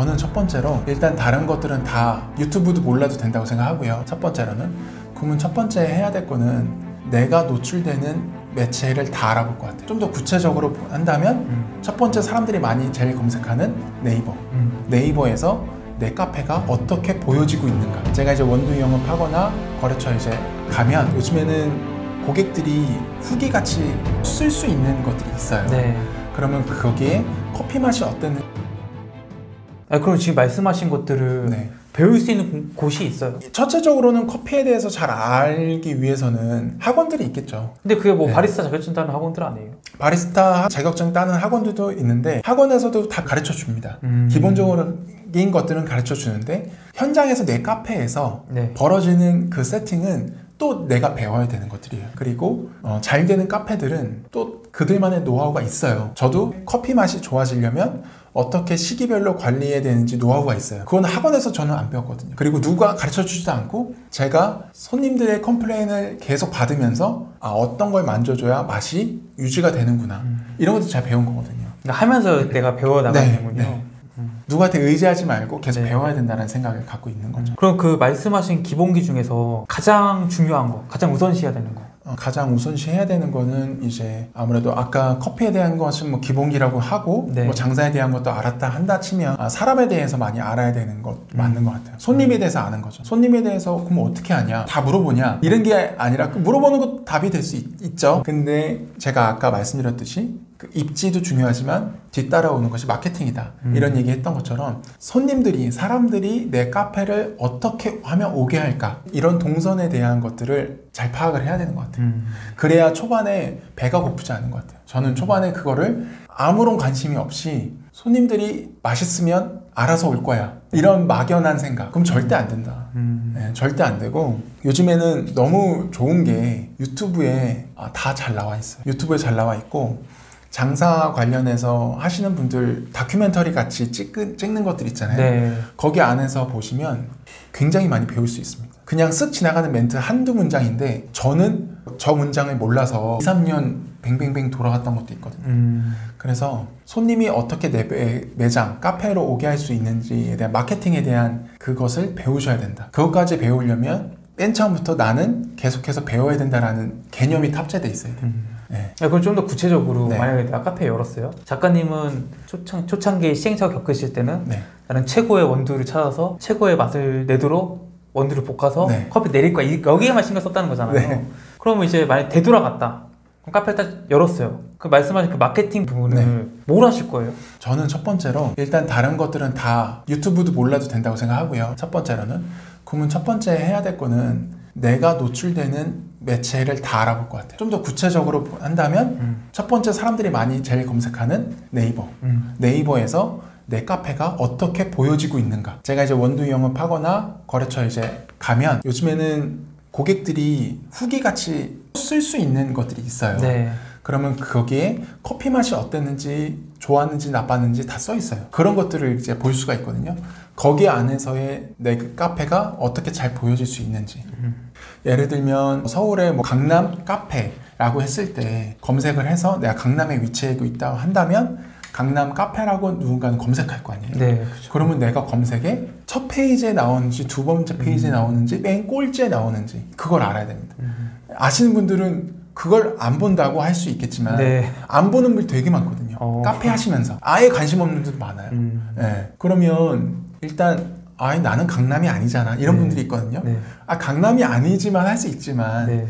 저는 첫 번째로 일단 다른 것들은 다 유튜브도 몰라도 된다고 생각하고요. 첫 번째로는 그러면 첫 번째 해야 될 거는 내가 노출되는 매체를 다 알아볼 것 같아요. 좀 더 구체적으로 한다면 음. 첫 번째 사람들이 많이 제일 검색하는 네이버. 음. 네이버에서 내 카페가 어떻게 보여지고 있는가. 제가 이제 원두 영업하거나 거래처 이제 가면 요즘에는 고객들이 후기 같이 쓸 수 있는 것들이 있어요. 네. 그러면 거기에 커피 맛이 어땠는지 아, 그럼 지금 말씀하신 것들을 네. 배울 수 있는 곳이 있어요. 첫째적으로는 커피에 대해서 잘 알기 위해서는 학원들이 있겠죠. 근데 그게 뭐 네. 바리스타 자격증 따는 학원들 아니에요? 바리스타 자격증 따는 학원들도 있는데 학원에서도 다 가르쳐 줍니다. 음. 기본적인 것들은 가르쳐 주는데 현장에서 내 카페에서 네. 벌어지는 그 세팅은 또 내가 배워야 되는 것들이에요. 그리고 어, 잘 되는 카페들은 또 그들만의 노하우가 있어요. 저도 커피 맛이 좋아지려면 어떻게 시기별로 관리해야 되는지 노하우가 있어요. 그건 학원에서 저는 안 배웠거든요. 그리고 누가 가르쳐 주지도 않고 제가 손님들의 컴플레인을 계속 받으면서 아, 어떤 걸 만져줘야 맛이 유지가 되는구나. 이런 것도 제가 배운 거거든요. 그러니까 하면서 내가 배워 나가는군요. 네. 누구한테 의지하지 말고 계속 네. 배워야 된다는 생각을 갖고 있는 거죠. 그럼 그 말씀하신 기본기 중에서 가장 중요한 거, 가장 우선시해야 되는 거. 어, 가장 우선시 해야 되는 거는 이제 아무래도 아까 커피에 대한 것은 뭐 기본기라고 하고 네. 뭐 장사에 대한 것도 알았다 한다 치면 아, 사람에 대해서 많이 알아야 되는 것 맞는 것 같아요. 손님에 대해서 아는 거죠. 손님에 대해서 그럼 어떻게 하냐? 다 물어보냐? 이런 게 아니라 그 물어보는 것 답이 될 수 있죠. 근데 제가 아까 말씀드렸듯이 그 입지도 중요하지만 뒤따라오는 것이 마케팅이다. 음. 이런 얘기 했던 것처럼 손님들이, 사람들이 내 카페를 어떻게 하면 오게 할까? 이런 동선에 대한 것들을 잘 파악을 해야 되는 것 같아요. 음. 그래야 초반에 배가 고프지 않은 것 같아요. 저는 초반에 그거를 아무런 관심이 없이 손님들이 맛있으면 알아서 올 거야. 이런 막연한 생각. 그럼 절대 안 된다. 음. 네, 절대 안 되고 요즘에는 너무 좋은 게 유튜브에 아, 다잘 나와 있어요. 유튜브에 잘 나와 있고 장사 관련해서 하시는 분들 다큐멘터리 같이 찍은, 찍는 것들 있잖아요. 네. 거기 안에서 보시면 굉장히 많이 배울 수 있습니다. 그냥 쓱 지나가는 멘트 한두 문장인데 저는 저 문장을 몰라서 2, 3년 뱅뱅뱅 돌아갔던 것도 있거든요. 음. 그래서 손님이 어떻게 내 매- 매장, 카페로 오게 할 수 있는지에 대한 마케팅에 대한 그것을 배우셔야 된다. 그것까지 배우려면 맨 처음부터 나는 계속해서 배워야 된다라는 개념이 탑재돼 있어야 돼요. 음. 네. 야, 그럼 좀 더 구체적으로 네. 만약에 내가 카페 열었어요. 작가님은 초창, 초창기 시행착오 겪으실 때는 네. 나는 최고의 원두를 찾아서 최고의 맛을 내도록 원두를 볶아서 네. 커피 내릴 거야. 이- 여기에만 신경 썼다는 거잖아요. 네. 그러면 이제 만약 되돌아갔다. 그럼 카페를 딱 열었어요. 그 말씀하신 그 마케팅 부분을 네. 뭘 하실 거예요? 저는 첫 번째로 일단 다른 것들은 다 유튜브도 몰라도 된다고 생각하고요. 첫 번째로는 그러면 첫 번째 해야 될 거는 내가 노출되는 매체를 다 알아볼 것 같아요. 좀 더 구체적으로 한다면 음. 첫 번째 사람들이 많이 제일 검색하는 네이버. 음. 네이버에서 내 카페가 어떻게 보여지고 있는가. 제가 이제 원두 영업하거나 거래처 이제 가면 요즘에는 고객들이 후기 같이 쓸 수 있는 것들이 있어요. 네. 그러면 거기에 커피 맛이 어땠는지 좋았는지 나빴는지 다 써 있어요. 그런 것들을 이제 볼 수가 있거든요. 거기 안에서의 내 그 카페가 어떻게 잘 보여질 수 있는지. 예를 들면 서울의 뭐 강남 카페라고 했을 때 검색을 해서 내가 강남에 위치하고 있다고 한다면 강남 카페라고 누군가는 검색할 거 아니에요. 네. 그렇죠. 그러면 내가 검색에 첫 페이지에 나오는지 두 번째 페이지에 음. 나오는지 맨 꼴찌에 나오는지 그걸 알아야 됩니다. 음. 아시는 분들은 그걸 안 본다고 할 수 있겠지만 네. 안 보는 분 되게 많거든요. 어. 카페 하시면서 아예 관심 없는 분들도 많아요. 음. 예. 그러면 일단 아 나는 강남이 아니잖아 이런 네. 분들이 있거든요. 네. 아 강남이 아니지만 할 수 있지만 네.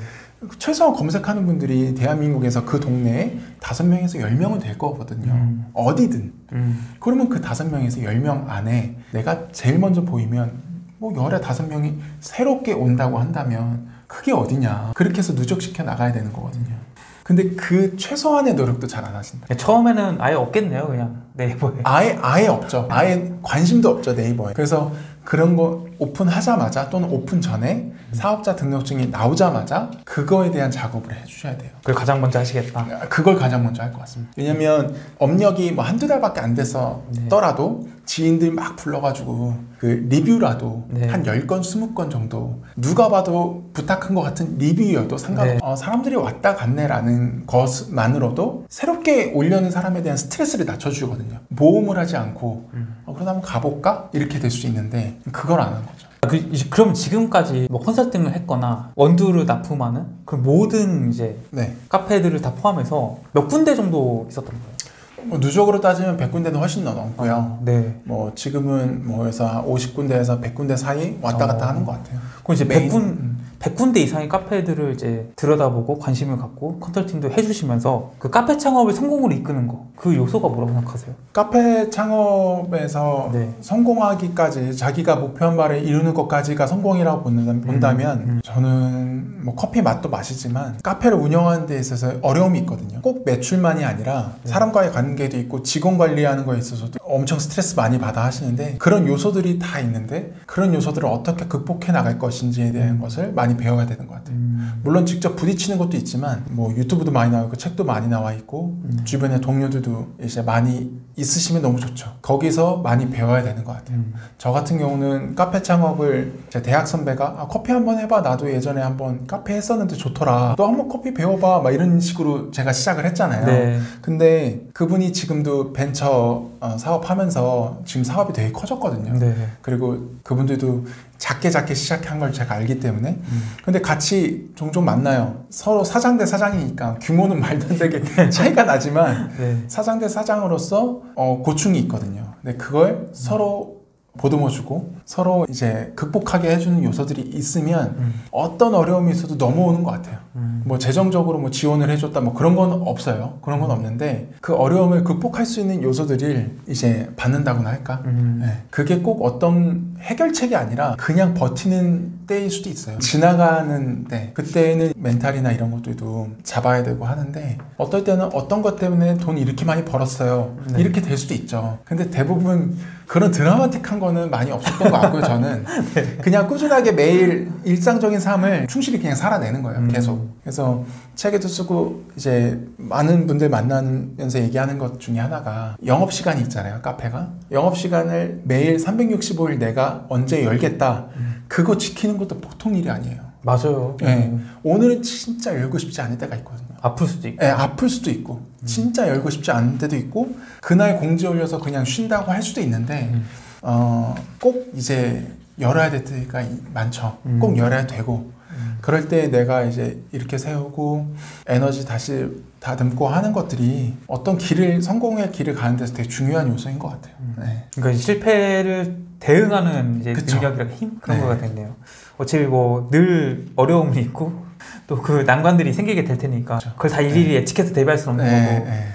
최소한 검색하는 분들이 대한민국에서 그 동네에 다섯 명에서 열 명은 될 거거든요. 음. 어디든. 음. 그러면 그 다섯 명에서 열 명 안에 내가 제일 먼저 보이면 뭐 열에 다섯 명이 새롭게 온다고 한다면 그게 어디냐. 그렇게 해서 누적시켜 나가야 되는 거거든요. 근데 그 최소한의 노력도 잘 안 하신다. 처음에는 아예 없겠네요, 그냥 네이버에. 아예 아예 없죠. 아예 관심도 없죠 네이버에. 그래서 그런 거 오픈하자마자 또는 오픈 전에 사업자 등록증이 나오자마자 그거에 대한 작업을 해주셔야 돼요. 그걸 가장 먼저 하시겠다. 그걸 가장 먼저 할 것 같습니다. 왜냐면 업력이 뭐 한두 달밖에 안 네. 됐었더라도 지인들 막 불러가지고 그 리뷰라도 네. 한 10건, 20건 정도 누가 봐도 부탁한 것 같은 리뷰여도 상관없어. 네. 어, 사람들이 왔다 갔네라는 것만으로도 새롭게 올려는 사람에 대한 스트레스를 낮춰주거든요. 모험을 하지 않고 음. 어, 그러다 한번 가볼까? 이렇게 될 수 있는데 그걸 안한 거죠. 아, 그, 그럼 지금까지 뭐 컨설팅을 했거나 원두를 납품하는 그 모든 이제 네. 카페들을 다 포함해서 몇 군데 정도 있었던 거예요? 뭐 누적으로 따지면 100군데는 훨씬 더 넘고요. 네. 뭐 지금은 뭐 해서 50군데에서 100군데 사이 왔다 갔다 어. 하는 것 같아요. 그럼 이제 메인- 100군, 음. 100군데 이상의 카페들을 이제 들여다보고 관심을 갖고 컨설팅도 해주시면서 그 카페 창업을 성공으로 이끄는 거, 그 요소가 뭐라고 생각하세요? 카페 창업에서 네. 성공하기까지 자기가 목표한 바를 이루는 것까지가 성공이라고 본다면, 본다면 음. 저는 뭐 커피 맛도 맛이지만 카페를 운영하는 데 있어서 어려움이 있거든요. 꼭 매출만이 아니라 네. 사람과의 관계도 있고 직원 관리하는 거에 있어서도 엄청 스트레스 많이 받아 하시는데 그런 요소들이 다 있는데 그런 요소들을 어떻게 극복해 나갈 것인지에 대한 음. 것을 많이 배워야 되는 것 같아요. 음. 물론 직접 부딪히는 것도 있지만 뭐 유튜브도 많이 나와 있고 책도 많이 나와 있고 음. 주변에 동료들도 이제 많이 있으시면 너무 좋죠. 거기서 많이 배워야 되는 것 같아요. 음. 저 같은 경우는 카페 창업을 제 대학 선배가 아, 커피 한번 해봐. 나도 예전에 한번 카페 했었는데 좋더라. 너 한번 커피 배워봐. 막 이런 식으로 제가 시작을 했잖아요. 네. 근데 그분이 지금도 벤처 어, 사업하면서 지금 사업이 되게 커졌거든요. 네. 그리고 그분들도 작게 작게 시작한 걸 제가 알기 때문에 음. 근데 같이 종종 만나요. 서로 사장 대 사장이니까 규모는 말도 안 되게 차이가 나지만 네. 사장 대 사장으로서 어, 고충이 있거든요. 근데 그걸 서로 보듬어주고 서로 이제 극복하게 해주는 요소들이 있으면 음. 어떤 어려움이 있어도 넘어오는 것 같아요. 음. 뭐 재정적으로 뭐 지원을 해줬다 뭐 그런 건 없어요. 그런 건 없는데 그 어려움을 극복할 수 있는 요소들을 이제 받는다고나 할까? 음. 네, 그게 꼭 어떤 해결책이 아니라 그냥 버티는 때일 수도 있어요. 지나가는 때 그때는 멘탈이나 이런 것들도 잡아야 되고 하는데 어떨 때는 어떤 것 때문에 돈 이렇게 많이 벌었어요. 네. 이렇게 될 수도 있죠. 근데 대부분 그런 드라마틱한 거는 많이 없었던 것 같고요. 저는 그냥 꾸준하게 매일 일상적인 삶을 충실히 그냥 살아내는 거예요. 음. 계속. 그래서 책에도 쓰고 이제 많은 분들 만나면서 얘기하는 것 중에 하나가 영업 시간이 있잖아요. 카페가 영업 시간을 매일 365일 내가 언제 열겠다. 그거 지키는 것도 보통 일이 아니에요. 맞아요. 네. 음. 오늘은 진짜 열고 싶지 않을 때가 있거든요. 아플 수도 있고. 예, 아플 수도 있고 진짜 열고 싶지 않은 때도 있고 그날 공지 올려서 그냥 쉰다고 할 수도 있는데 음. 어, 꼭 이제 열어야 될 때가 이- 많죠. 음. 꼭 열어야 되고 음. 그럴 때 내가 이제 이렇게 세우고 에너지 다시 다듬고 하는 것들이 어떤 길을 성공의 길을 가는 데서 되게 중요한 요소인 것 같아요. 음. 네. 그러니까 실패를 대응하는 이제 그쵸. 능력이랑 힘 그런 네. 거가 됐네요. 어차피 뭐 늘 어려움이 있고 또 그 난관들이 생기게 될 테니까 그쵸. 그걸 다 일일이 예측해서 대비할 수 없는 네, 거고 네.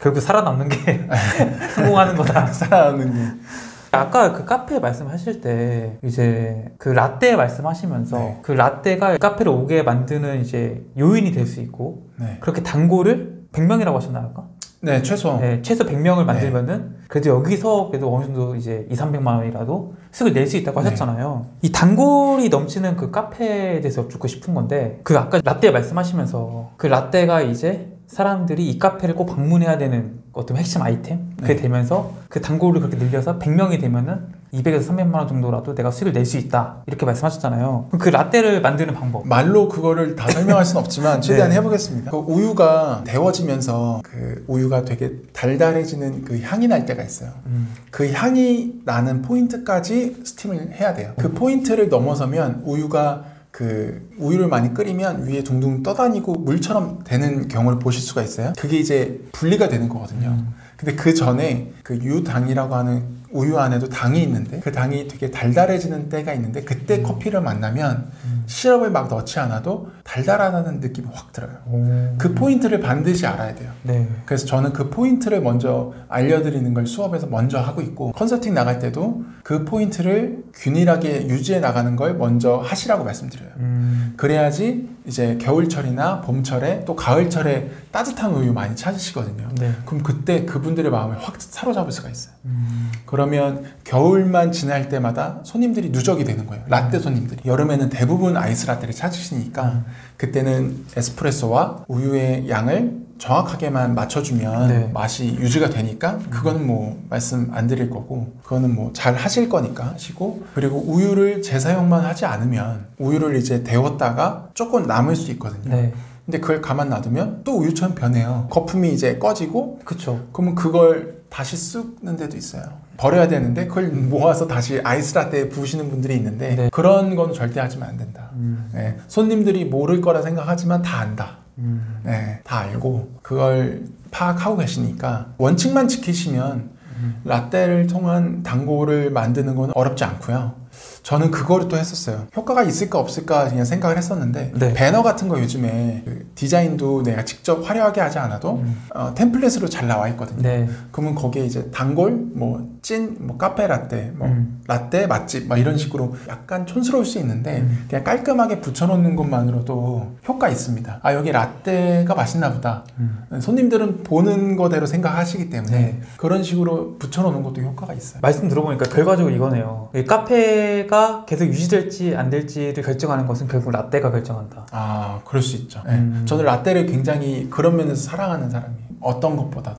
결국 살아남는 게 성공하는 거다. 살아남는 게 아까 그 카페 말씀하실 때 이제 그 라떼 말씀하시면서 네. 그 라떼가 카페를 오게 만드는 이제 요인이 될 수 있고 네. 그렇게 단골을 100명이라고 하셨나요? 아까? 네, 최소 네, 최소 100명을 만들면은 그래도 여기서 그래도 어느 정도 이제 2, 300만 원이라도 수익을 낼 수 있다고 네. 하셨잖아요. 이 단골이 넘치는 그 카페에 대해서 여쭙고 싶은 건데 그 아까 라떼 말씀하시면서 그 라떼가 이제 사람들이 이 카페를 꼭 방문해야 되는 어떤 핵심 아이템 그게 네. 되면서 그 단골을 그렇게 늘려서 100명이 되면은 200에서 300만 원 정도라도 내가 수익을 낼 수 있다 이렇게 말씀하셨잖아요. 그 라떼를 만드는 방법. 말로 그거를 다 설명할 수는 없지만 최대한 네. 해보겠습니다. 그 우유가 데워지면서 그 우유가 되게 달달해지는 그 향이 날 때가 있어요. 음, 그 향이 나는 포인트까지 스팀을 해야 돼요. 그 포인트를 넘어서면 우유가 그 우유를 많이 끓이면 위에 둥둥 떠다니고 물처럼 되는 경우를 보실 수가 있어요. 그게 이제 분리가 되는 거거든요. 음. 근데 그 전에 그 유당이라고 하는 우유 안에도 당이 있는데 그 당이 되게 달달해지는 때가 있는데 그때 커피를 만나면 음. 시럽을 막 넣지 않아도 달달하다는 느낌이 확 들어요. 오. 그 포인트를 반드시 알아야 돼요. 네. 그래서 저는 그 포인트를 먼저 알려드리는 걸 수업에서 먼저 하고 있고 컨설팅 나갈 때도 그 포인트를 균일하게 유지해 나가는 걸 먼저 하시라고 말씀드려요. 음, 그래야지 이제 겨울철이나 봄철에 또 가을철에 따뜻한 우유 많이 찾으시거든요. 네. 그럼 그때 그분들의 마음을 확 사로잡을 수가 있어요. 음, 그러면 겨울만 지날 때마다 손님들이 누적이 되는 거예요. 라떼 손님들이. 여름에는 대부분 아이스 라떼를 찾으시니까 그때는 에스프레소와 우유의 양을 정확하게만 맞춰주면 네. 맛이 유지가 되니까 그거는 뭐 말씀 안 드릴 거고 그거는 뭐 잘 하실 거니까 하시고 그리고 우유를 재사용만 하지 않으면 우유를 이제 데웠다가 조금 남을 수 있거든요. 네. 근데 그걸 가만 놔두면 또 우유처럼 변해요. 거품이 이제 꺼지고 그쵸. 그러면 그걸 다시 쓰는 데도 있어요. 버려야 되는데 그걸 모아서 다시 아이스라떼에 부으시는 분들이 있는데 네. 그런 건 절대 하시면 안 된다. 음. 예, 손님들이 모를 거라 생각하지만 다 안다. 음. 예, 다 알고 그걸 파악하고 계시니까 원칙만 지키시면 음. 라떼를 통한 단골을 만드는 건 어렵지 않고요. 저는 그거를 또 했었어요. 효과가 있을까 없을까 그냥 생각을 했었는데 네. 배너 같은 거 요즘에 그 디자인도 내가 직접 화려하게 하지 않아도 음. 어, 템플릿으로 잘 나와 있거든요. 네. 그러면 거기에 이제 단골, 뭐 찐, 뭐 카페 라떼, 뭐 음. 라떼 맛집, 막 이런 식으로 약간 촌스러울 수 있는데 음. 그냥 깔끔하게 붙여놓는 것만으로도 효과 있습니다. 아 여기 라떼가 맛있나 보다. 음. 손님들은 보는 거대로 생각하시기 때문에 네. 그런 식으로 붙여놓는 것도 효과가 있어요. 말씀 들어보니까 결과적으로 이거네요. 이 카페 가 계속 유지될지 안 될지를 결정하는 것은 결국 라떼가 결정한다. 아 그럴 수 있죠. 네. 음. 저는 라떼를 굉장히 그런 면에서 사랑하는 사람이에요. 어떤 것보다도.